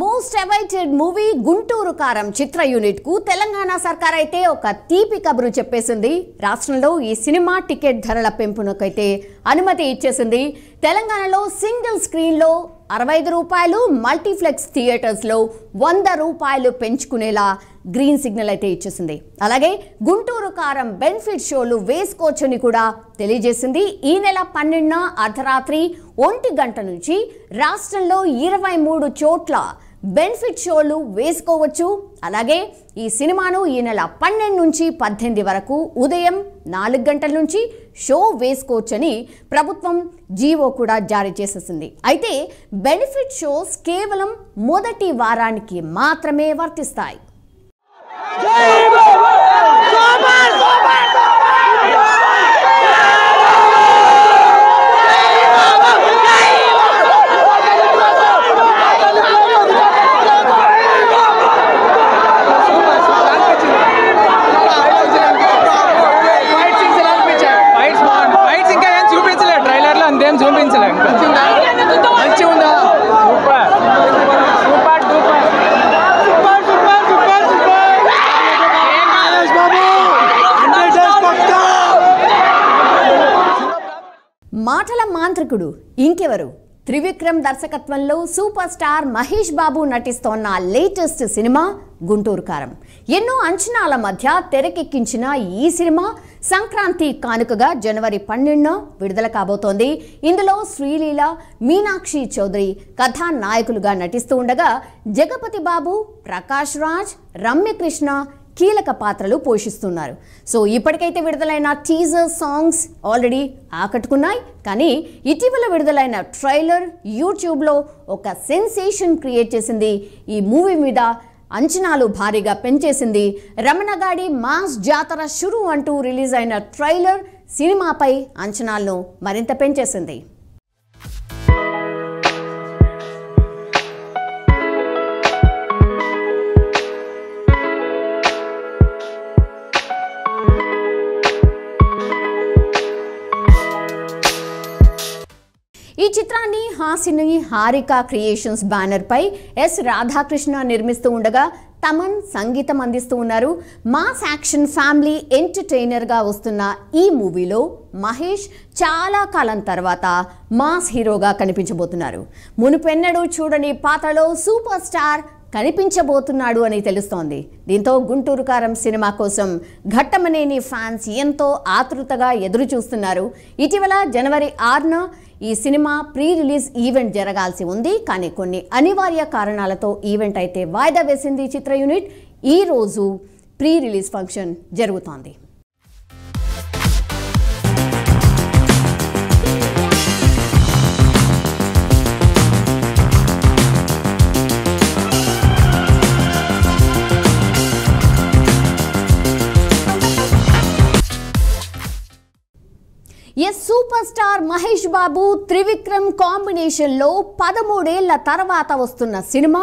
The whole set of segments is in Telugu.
మోస్ట్ అవైటెడ్ మూవీ గుంటూరు కారం చిత్ర యూనిట్కు తెలంగాణ సర్కార్ అయితే ఒక తీపి కబురు చెప్పేసింది. రాష్ట్రంలో ఈ సినిమా టికెట్ ధరల పెంపునకైతే అనుమతి ఇచ్చేసింది. తెలంగాణలో సింగిల్ స్క్రీన్లో అరవై ఐదు రూపాయలు మల్టీప్లెక్స్ థియేటర్స్లో వంద రూపాయలు పెంచుకునేలా గ్రీన్ సిగ్నల్ అయితే ఇచ్చేసింది. అలాగే గుంటూరు కారం బెనిఫిట్ షోలు వేసుకోవచ్చని కూడా తెలియజేసింది. ఈ నెల పన్నెండున అర్ధరాత్రి ఒంటి గంట నుంచి రాష్ట్రంలో ఇరవై మూడు చోట్ల బెనిఫిట్ షోలు వేసుకోవచ్చు. అలాగే ఈ సినిమాను ఈ నెల పన్నెండు నుంచి పద్దెనిమిది వరకు ఉదయం నాలుగు గంటల నుంచి షో వేసుకోవచ్చని ప్రభుత్వం జీవో కూడా జారీ చేసేసింది. అయితే బెనిఫిట్ షోస్ కేవలం మొదటి వారానికి మాత్రమే వర్తిస్తాయి. ట్రైలర్లో అంతేం చూపించలేదు మంచి ఉందా సూపర్ సూపర్ సూపర్ సూపర్ ఏం మాటల మాంత్రికుడు ఇంకెవరు? త్రివిక్రమ్ దర్శకత్వంలో సూపర్ స్టార్ మహేష్ బాబు నటిస్తోన్న లేటెస్ట్ సినిమా గుంటూరు కారం. ఎన్నో అంచనాల మధ్య తెరకెక్కించిన ఈ సినిమా సంక్రాంతి కానుకగా జనవరి పన్నెండున విడుదల కాబోతోంది. ఇందులో శ్రీలీల మీనాక్షి చౌదరి కథానాయకులుగా నటిస్తూ ఉండగా జగపతి బాబు ప్రకాష్ రాజ్ రమ్యకృష్ణ కీలక పాత్రలు పోషిస్తున్నారు. సో ఇప్పటికైతే విడుదలైన టీజర్ సాంగ్స్ ఆల్రెడీ ఆకట్టుకున్నాయి. కానీ ఇటీవల విడుదలైన ట్రైలర్ యూట్యూబ్లో ఒక సెన్సేషన్ క్రియేట్ చేసింది. ఈ మూవీ మీద అంచనాలు భారీగా పెంచేసింది. రమణగాడి మాస్ జాతర షురు అంటూ రిలీజ్ అయిన ట్రైలర్ సినిమాపై అంచనాలను మరింత పెంచేసింది. ఈ చిత్రాన్ని హాసిని హారిక క్రియేషన్స్ బ్యానర్ పై ఎస్ రాధాకృష్ణ నిర్మిస్తూ ఉండగా తమన్ సంగీతం అందిస్తూ ఉన్నారు. మాస్ యాక్షన్ ఫ్యామిలీ ఎంటర్టైనర్గా వస్తున్న ఈ మూవీలో మహేష్ చాలా కాలం తర్వాత మాస్ హీరోగా కనిపించబోతున్నారు. మునుపెన్నడూ చూడని పాత్రలో సూపర్ స్టార్ కనిపించబోతున్నాడు అని తెలుస్తోంది. దీంతో గుంటూరు కారం సినిమా కోసం ఘట్టమనేని ఫ్యాన్స్ ఎంతో ఆతృతగా ఎదురు చూస్తున్నారు ఇటీవల జనవరి ఆరున ఈ సినిమా ప్రీ రిలీజ్ ఈవెంట్ జరగాల్సి ఉంది. కానీ కొన్ని అనివార్య కారణాలతో ఈవెంట్ అయితే వాయిదా వేసింది చిత్ర యూనిట్. ఈ రోజు ప్రీ రిలీజ్ ఫంక్షన్ జరుగుతోంది. ఎస్ సూపర్ స్టార్ మహేష్ బాబు త్రివిక్రమ్ కాంబినేషన్లో పదమూడేళ్ళ తర్వాత వస్తున్న సినిమా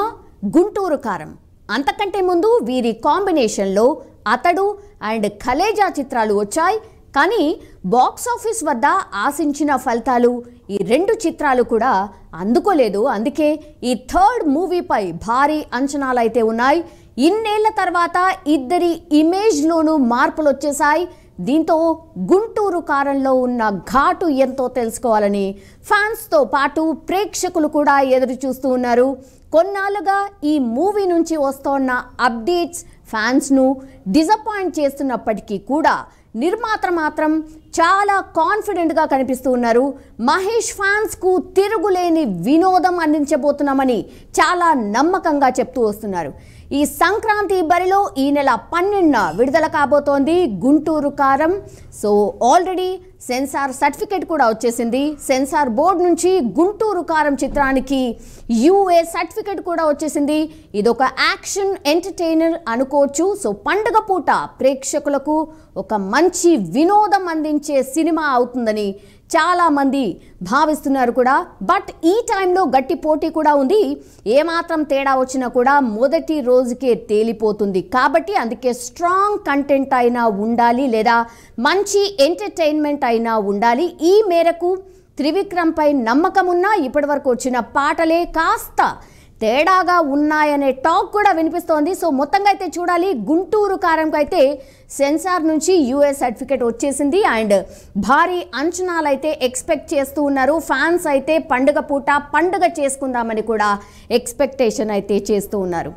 గుంటూరు కారం. అంతకంటే ముందు వీరి కాంబినేషన్లో అతడు అండ్ ఖలేజా చిత్రాలు వచ్చాయి. కానీ బాక్స్ ఆఫీస్ వద్ద ఆశించిన ఫలితాలు ఈ రెండు చిత్రాలు కూడా అందుకోలేదు. అందుకే ఈ థర్డ్ మూవీపై భారీ అంచనాలు అయితే ఉన్నాయి. ఇన్నేళ్ళ తర్వాత ఇద్దరి ఇమేజ్లోనూ మార్పులు వచ్చేసాయి దీంతో గుంటూరు కారంలో ఉన్న ఘాటు ఎంతో తెలుసుకోవాలని ఫ్యాన్స్తో పాటు ప్రేక్షకులు కూడా ఎదురు చూస్తూ ఉన్నారు. కొన్నాళ్ళుగా ఈ మూవీ నుంచి వస్తోన్న అప్డేట్స్ ఫ్యాన్స్ను డిసప్పాయింట్ చేస్తున్నప్పటికీ కూడా నిర్మాత మాత్రం చాలా కాన్ఫిడెంట్గా కనిపిస్తూ ఉన్నారు. మహేష్ ఫ్యాన్స్కు తిరుగులేని వినోదం అందించబోతున్నామని చాలా నమ్మకంగా చెప్తూ వస్తున్నారు. ఈ సంక్రాంతి బరిలో ఈ నెల పన్నెండున విడుదల కాబోతోంది గుంటూరు కారం. సో ఆల్రెడీ సెన్సార్ సర్టిఫికేట్ కూడా వచ్చేసింది. సెన్సార్ బోర్డు నుంచి గుంటూరు కారం చిత్రానికి యూఏ సర్టిఫికేట్ కూడా వచ్చేసింది. ఇదొక యాక్షన్ ఎంటర్టైనర్ అనుకోవచ్చు. సో పండుగ పూట ప్రేక్షకులకు ఒక మంచి వినోదం అందించే సినిమా అవుతుందని చాలామంది భావిస్తున్నారు కూడా. బట్ ఈ టైంలో గట్టి పోటీ కూడా ఉంది. ఏమాత్రం తేడా వచ్చినా కూడా మొదటి రోజుకే తేలిపోతుంది. కాబట్టి అందుకే స్ట్రాంగ్ కంటెంట్ అయినా ఉండాలి లేదా మంచి ఎంటర్టైన్మెంట్ అయినా ఉండాలి. ఈ మేరకు త్రివిక్రమ్పై నమ్మకం ఉన్నా ఇప్పటివరకు వచ్చిన పాటలే కాస్త తేడాగా ఉన్నాయనే టాక్ కూడా వినిపిస్తోంది. సో మొత్తంగా అయితే చూడాలి గుంటూరు కారంకు అయితే సెన్సార్ నుంచి యూఎస్ సర్టిఫికేట్ వచ్చేసింది. అండ్ భారీ అంచనాలు అయితే ఎక్స్పెక్ట్ చేస్తూ ఉన్నారు. ఫ్యాన్స్ అయితే పండుగ పూట పండుగ చేసుకుందామని కూడా ఎక్స్పెక్టేషన్ అయితే చేస్తూ ఉన్నారు.